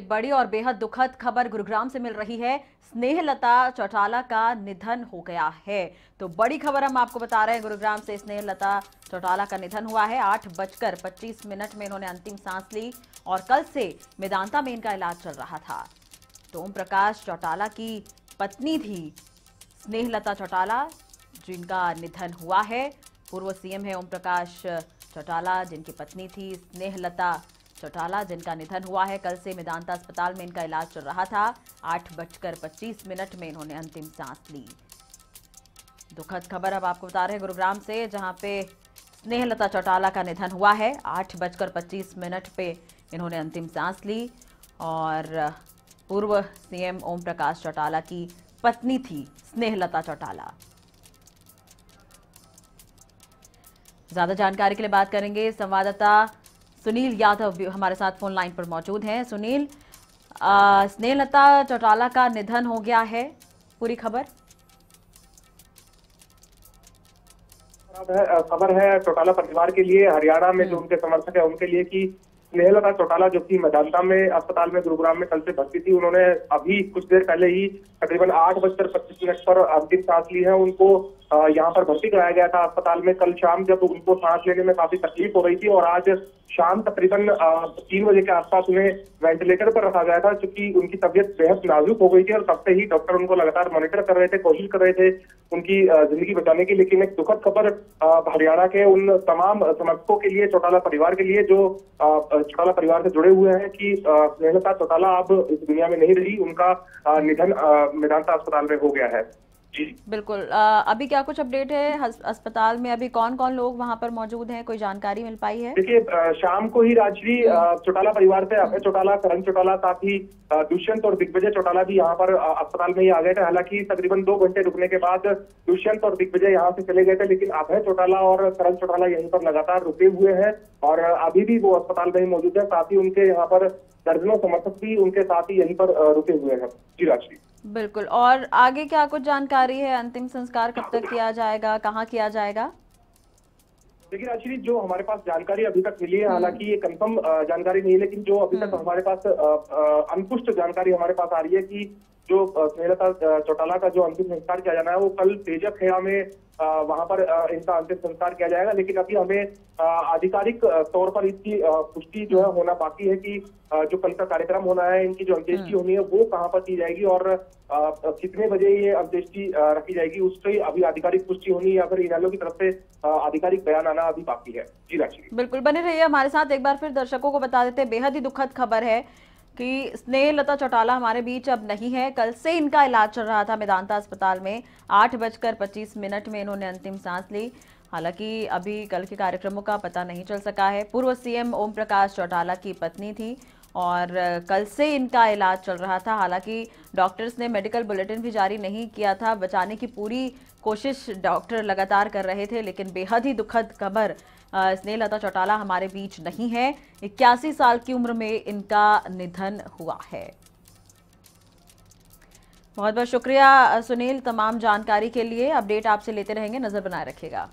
बड़ी और बेहद दुखद खबर गुरुग्राम से मिल रही है। स्नेहलता चौटाला का निधन हो गया है। तो बड़ी खबर हम आपको बता रहे हैं, गुरुग्राम से स्नेहलता चौटाला का निधन हुआ है। आठ बजकर पच्चीस मिनट में इन्होंने अंतिम सांस ली और कल से मेदांता में इनका इलाज चल रहा था। तो ओम प्रकाश चौटाला की पत्नी थी स्नेहलता चौटाला, जिनका निधन हुआ है। पूर्व सीएम है ओम प्रकाश चौटाला, जिनकी पत्नी थी स्नेहलता चौटाला, जिनका निधन हुआ है, कल से मेदांता अस्पताल में इनका इलाज चल रहा था। आठ बजकर पच्चीस मिनट में इन्होंने अंतिम सांस ली। दुखद खबर अब आपको बता रहे हैं गुरुग्राम से, जहाँ पे स्नेहलता चौटाला का निधन हुआ है। आठ बजकर पच्चीस मिनट पे इन्होंने अंतिम सांस ली और पूर्व सीएम ओम प्रकाश चौटाला की पत्नी थी स्नेहलता चौटाला। ज़्यादा जानकारी के लिए बात करेंगे संवाददाता सुनील यादव भी हमारे साथ फ़ोन लाइन पर मौजूद हैं। सुनील स्नेहलता चौटाला का निधन हो गया है। पूरी खबर? खबर है चौटाला परिवार के लिए हरियाणा में जो हम्म। उनके समर्थक है उनके लिए कि स्नेहलता चौटाला जो कि मेदांता में अस्पताल में गुरुग्राम में कल से भर्ती थी उन्होंने अभी कुछ देर पहले ही तकरीबन आठ बजकर पच्चीस मिनट पर अंतिम सांस ली है। उनको यहाँ पर भर्ती कराया गया था अस्पताल में। कल शाम जब उनको सांस लेने में काफ़ी तकलीफ़ हो रही थी और आज शाम तकरीबन तीन बजे के आसपास उन्हें वेंटिलेटर पर रखा गया था क्योंकि उनकी तबीयत बेहद नाजुक हो गई थी और तब से ही डॉक्टर उनको लगातार मॉनिटर कर रहे थे, कोशिश कर रहे थे उनकी ज़िंदगी बचाने की। लेकिन एक दुखद खबर हरियाणा के उन तमाम समर्थकों के लिए, चौटाला परिवार के लिए, जो चौटाला परिवार से जुड़े हुए हैं कि मेहनता चौटाला अब इस दुनिया में नहीं रही, उनका निधन मेदांता अस्पताल में हो गया है। बिल्कुल। आ, अभी क्या कुछ अपडेट है? अस्पताल में अभी कौन कौन लोग वहाँ पर मौजूद हैं? कोई जानकारी मिल पाई है? देखिए शाम को ही राजश्री चौटाला परिवार से अभय चौटाला करण चौटाला साथ ही दुष्यंत और दिग्विजय चौटाला भी यहाँ पर अस्पताल में ही आ गए थे। हालाँकि तकरीबन दो घंटे रुकने के बाद दुष्यंत और दिग्विजय यहाँ से चले गए थे लेकिन अभय चौटाला और करण चौटाला यहीं पर लगातार रुके हुए हैं और अभी भी वो अस्पताल में ही मौजूद है। साथ ही उनके यहाँ पर दर्जनों समर्थक भी उनके साथ ही यहीं पर रुके हुए हैं। जी राजश्री बिल्कुल और आगे क्या कुछ जानकारी है अंतिम संस्कार कब तक किया जाएगा कहाँ किया जाएगा देखिए राजश्री जो हमारे पास जानकारी अभी तक मिली है हम्म। हालाँकि ये कंफर्म जानकारी नहीं है लेकिन जो अभी तक हम्म। हमारे पास अंकुष्ट जानकारी हमारे पास आ रही है कि जो स्नेहलता चौटाला का जो अंतिम संस्कार किया जाना है वो कल तेजक खेड़ा में वहाँ पर इनका अंतिम संस्कार किया जाएगा। लेकिन अभी हमें आधिकारिक तौर पर इसकी पुष्टि जो है होना बाकी है कि जो कल का कार्यक्रम होना है इनकी जो अंत्येष्टि हम्म। होनी है वो कहाँ पर की जाएगी और कितने बजे ये अंत्येष्टि रखी जाएगी उससे अभी आधिकारिक पुष्टि होनी या फिर इनालो की तरफ़ से आधिकारिक बयान आना अभी बाकी है। जी राशि बिल्कुल बने रहिए हमारे साथ। एक बार फिर दर्शकों को बता देते बेहद ही दुखद खबर है कि स्नेह लता चौटाला हमारे बीच अब नहीं है। कल से इनका इलाज चल रहा था मेदांता अस्पताल में। आठ बजकर पच्चीस मिनट में इन्होंने अंतिम सांस ली। हालाँकि अभी कल के कार्यक्रमों का पता नहीं चल सका है। पूर्व सीएम ओम प्रकाश चौटाला की पत्नी थी। और कल से इनका इलाज चल रहा था। हालाँकि डॉक्टर्स ने मेडिकल बुलेटिन भी जारी नहीं किया था। बचाने की पूरी कोशिश डॉक्टर लगातार कर रहे थे, लेकिन बेहद ही दुखद खबर स्नेहलता चौटाला हमारे बीच नहीं है। इक्यासी साल की उम्र में इनका निधन हुआ है। बहुत बहुत शुक्रिया सुनील, तमाम जानकारी के लिए। अपडेट आपसे लेते रहेंगे, नज़र बनाए रखिएगा।